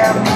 Yeah.